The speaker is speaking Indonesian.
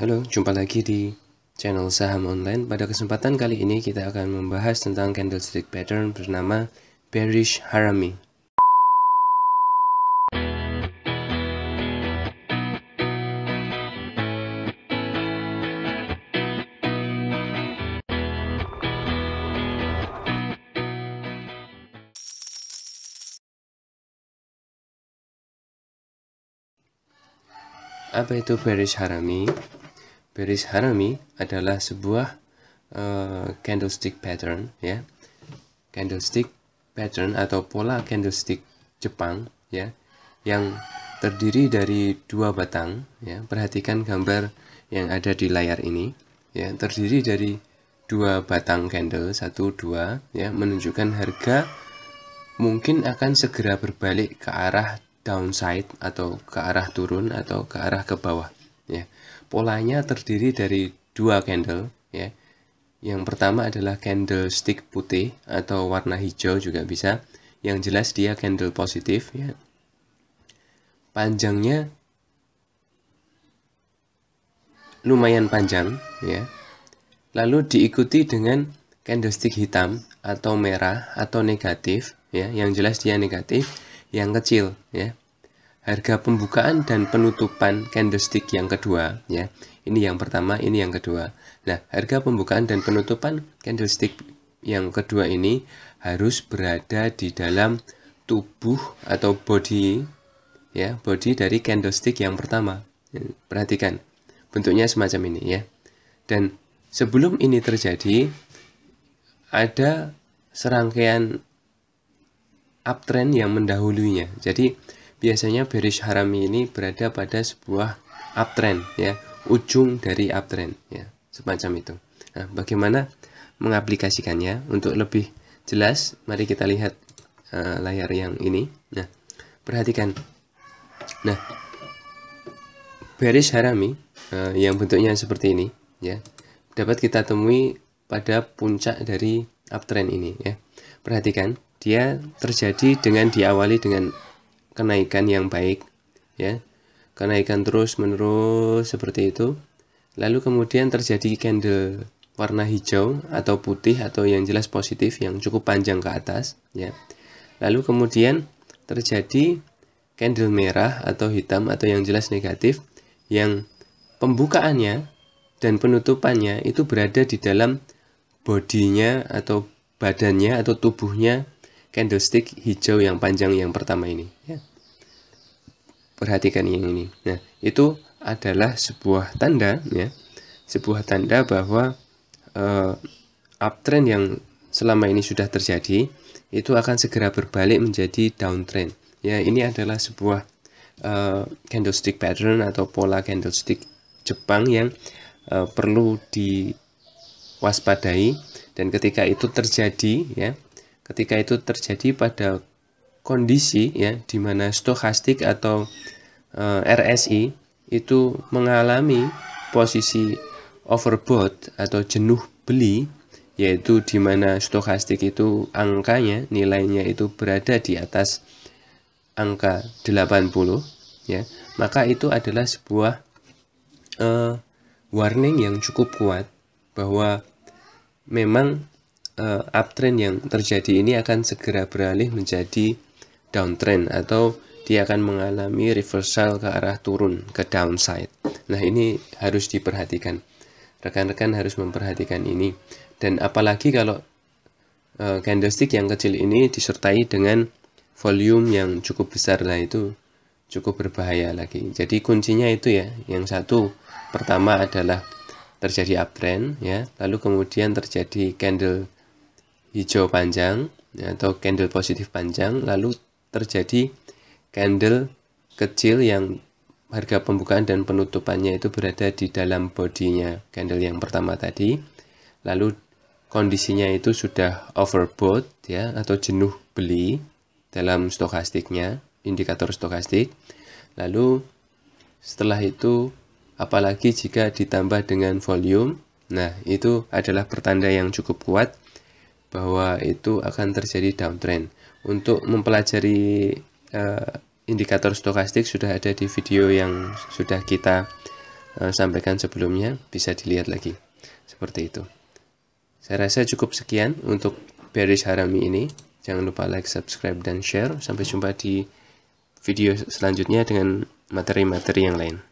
Halo, jumpa lagi di channel saham online. Pada kesempatan kali ini kita akan membahas tentang candlestick pattern bernama bearish harami. Apa itu bearish harami? Bearish harami adalah sebuah uh, candlestick pattern ya. Candlestick pattern atau pola candlestick Jepang ya yang terdiri dari dua batang ya. Perhatikan gambar yang ada di layar ini ya, terdiri dari dua batang candle, satu dua ya, menunjukkan harga mungkin akan segera berbalik ke arah downside atau ke arah turun atau ke arah ke bawah ya. Polanya terdiri dari dua candle ya. Yang pertama adalah candlestick putih atau warna hijau juga bisa. Yang jelas dia candle positif ya. Panjangnya lumayan panjang ya. Lalu diikuti dengan candlestick hitam atau merah atau negatif ya. Yang jelas dia negatif yang kecil ya. Harga pembukaan dan penutupan candlestick yang kedua ya. Ini yang pertama, ini yang kedua. Nah, harga pembukaan dan penutupan candlestick yang kedua ini harus berada di dalam tubuh atau body ya, body dari candlestick yang pertama. Perhatikan bentuknya semacam ini ya. Dan sebelum ini terjadi ada serangkaian uptrend yang mendahulunya. Jadi biasanya bearish harami ini berada pada sebuah uptrend ya, ujung dari uptrend ya, semacam itu. Nah, bagaimana mengaplikasikannya untuk lebih jelas? Mari kita lihat uh, layar yang ini. Nah, perhatikan. Nah, bearish harami uh, yang bentuknya seperti ini ya, dapat kita temui pada puncak dari uptrend ini ya. Perhatikan dia terjadi dengan diawali dengan kenaikan yang baik ya. Kenaikan terus menerus seperti itu. Lalu kemudian terjadi candle warna hijau atau putih atau yang jelas positif yang cukup panjang ke atas ya. Lalu kemudian terjadi candle merah atau hitam atau yang jelas negatif yang pembukaannya dan penutupannya itu berada di dalam bodinya atau badannya atau tubuhnya candlestick hijau yang panjang yang pertama ini ya. Perhatikan yang ini. Nah, itu adalah sebuah tanda ya. Sebuah tanda bahwa uh, uptrend yang selama ini sudah terjadi itu akan segera berbalik menjadi downtrend. Ya, ini adalah sebuah uh, candlestick pattern atau pola candlestick Jepang yang uh, perlu diwaspadai dan ketika itu terjadi ya ketika itu terjadi pada kondisi ya di mana stokastik atau e, eh, RSI itu mengalami posisi overbought atau jenuh beli yaitu di mana stokastik itu angkanya nilainya itu berada di atas angka 80 ya maka itu adalah sebuah uh, warning yang cukup kuat bahwa memang uh, uptrend yang terjadi ini akan segera beralih menjadi downtrend atau dia akan mengalami reversal ke arah turun ke downside. Nah, ini harus diperhatikan. Rekan-rekan harus memperhatikan ini. Dan apalagi kalau uh, candlestick yang kecil ini disertai dengan volume yang cukup besar lah itu cukup berbahaya lagi. Jadi kuncinya itu ya, yang satu pertama adalah terjadi uptrend ya, lalu kemudian terjadi candle hijau panjang ya, atau candle positif panjang lalu terjadi candle kecil yang harga pembukaan dan penutupannya itu berada di dalam bodinya candle yang pertama tadi. Lalu kondisinya itu sudah overbought ya atau jenuh beli dalam stokastiknya indikator stokastik. Lalu setelah itu apalagi jika ditambah dengan volume nah itu adalah pertanda yang cukup kuat bahwa itu akan terjadi downtrend. Untuk mempelajari uh, indikator stokastik sudah ada di video yang sudah kita uh, sampaikan sebelumnya bisa dilihat lagi. Seperti itu. Saya rasa cukup sekian untuk bearish harami ini. Jangan lupa like subscribe dan share. Sampai jumpa di video selanjutnya dengan materi-materi yang lain